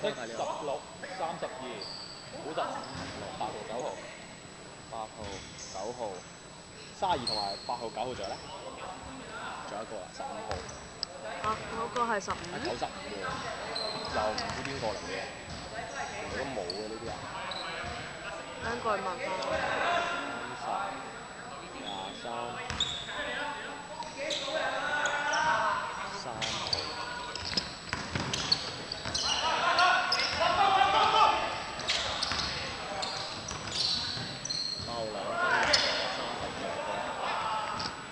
色十六、三十二、五十五、八號、九號、八號、九號、三二同埋八號、九號仲有咧？仲有一個啊，十五號。啊，嗰個係十五。九十五喎，又唔知邊個嚟嘅，原來都冇嘅呢啲啊。等佢問翻。三十、廿、三號。包兩分入咗三十二個。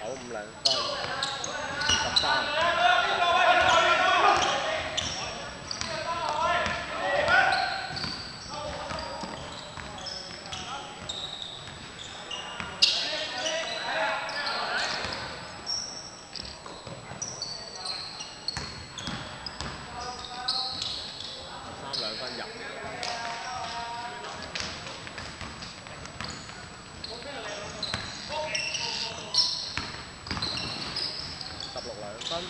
九五兩分，十三。十三兩分入。十六兩分，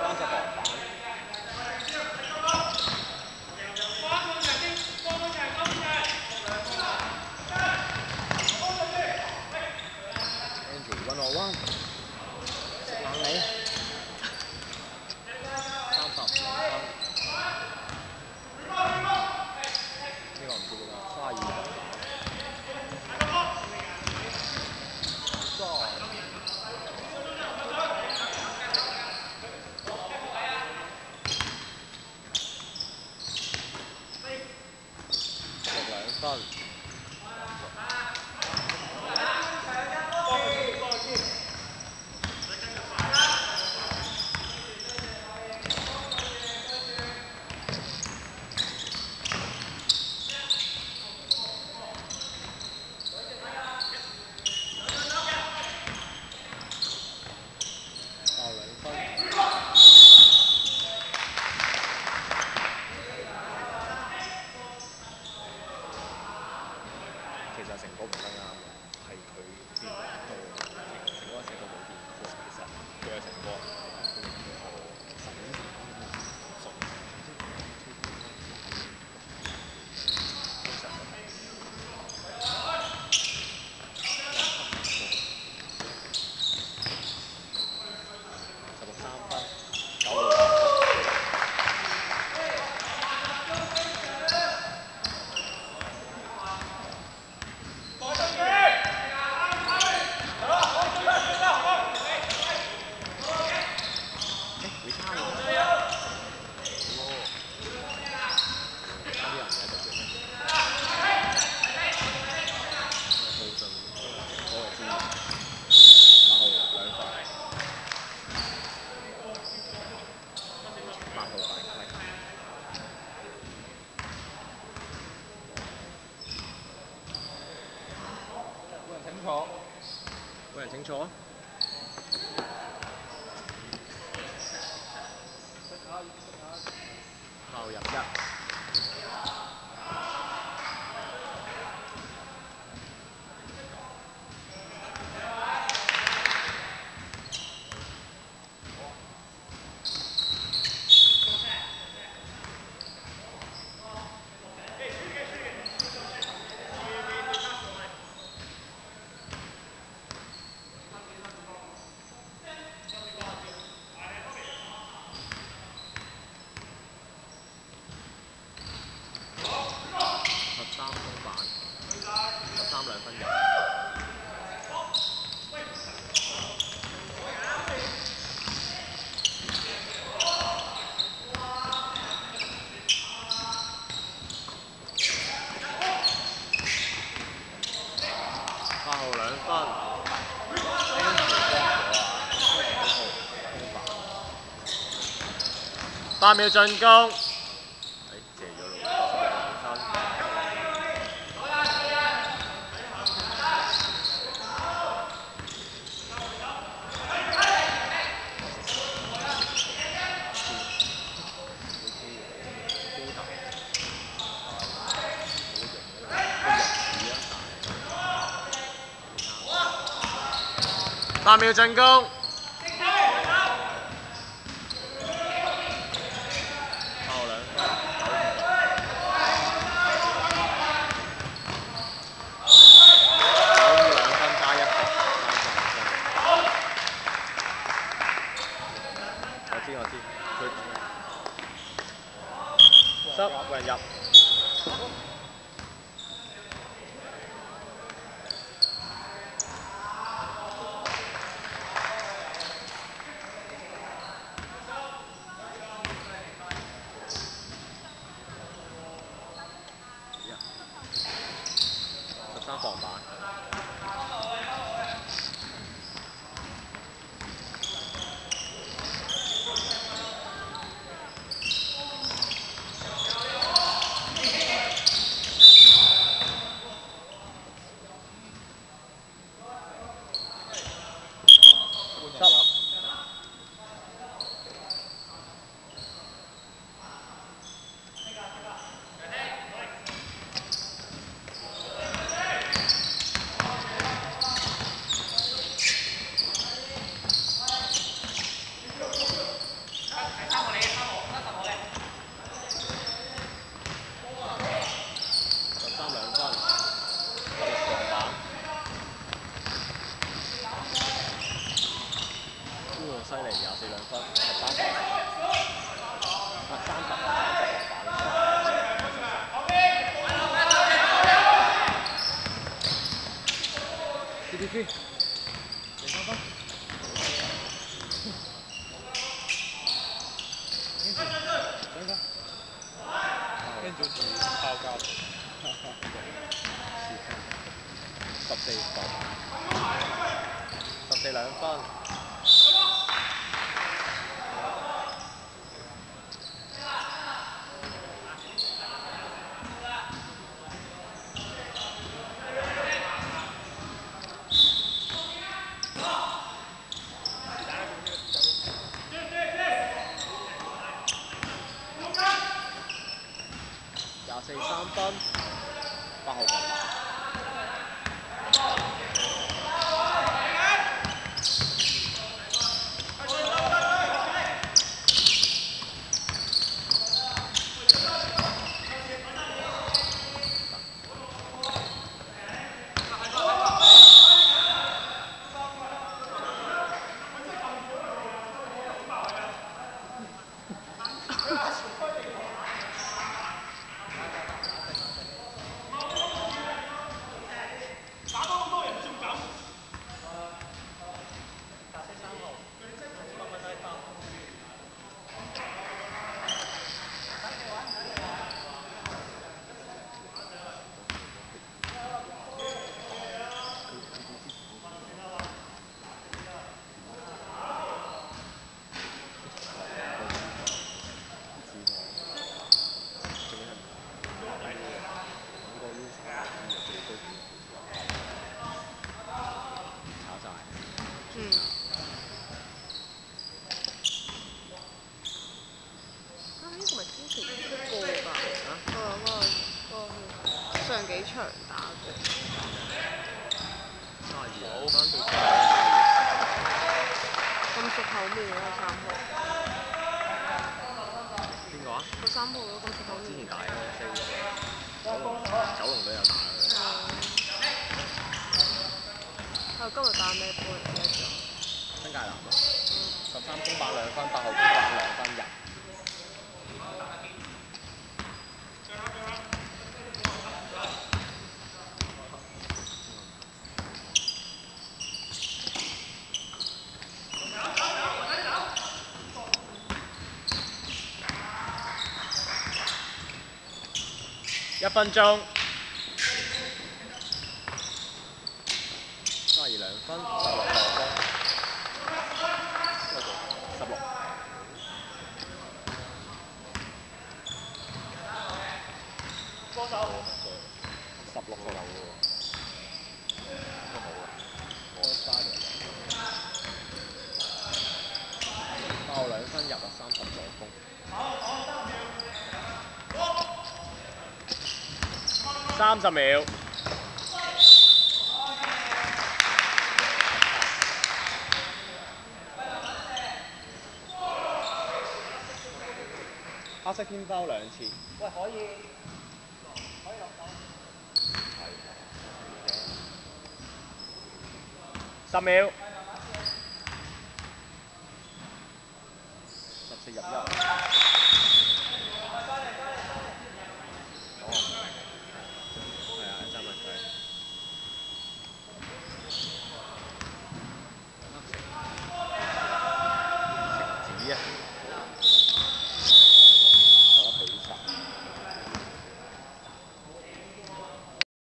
三十籃板。Andrew one on one，食冷你。三十兩分。呢個唔知幾多，三十二籃板。十兩分。爆兩分。其實成果唔得啱嘅，係佢變到成個成個冇變過。其實佢有成果，佢神神十六三分，九號兩分。誒會差喎。哦。差啲人嘅就叫咩？好盡嗰個資源。八號兩分。八號犯規。冇人請坐。冇人請坐啊！爆入一。三秒進攻。三秒進攻。知我知，佢失冇人入。十三防板。半入。十三兩分，十六防板。哇！犀利，廿四兩分，十三防板。啊，三十，三十防板。P P P，零三分。兩分。跟住好似抄交。十四防板，十四兩分。廿第三分，八號防板。嗯。啊！呢個咪之前出過㗎，嗰個嗰個嗰個上幾場打過，咁熟口面嗰個三號，邊個啊？個三號咯，咁熟口面。之前打嘅四九龍，九龍都有打嘅。係啊，今日打咩波嚟嘅？新界南咯，十三公八兩分，八號公八兩分入。一分鐘，三十二兩分，十六助攻，十六。十六個球喎，三十秒，黑色天包兩次。喂，可以？可以落花？十秒。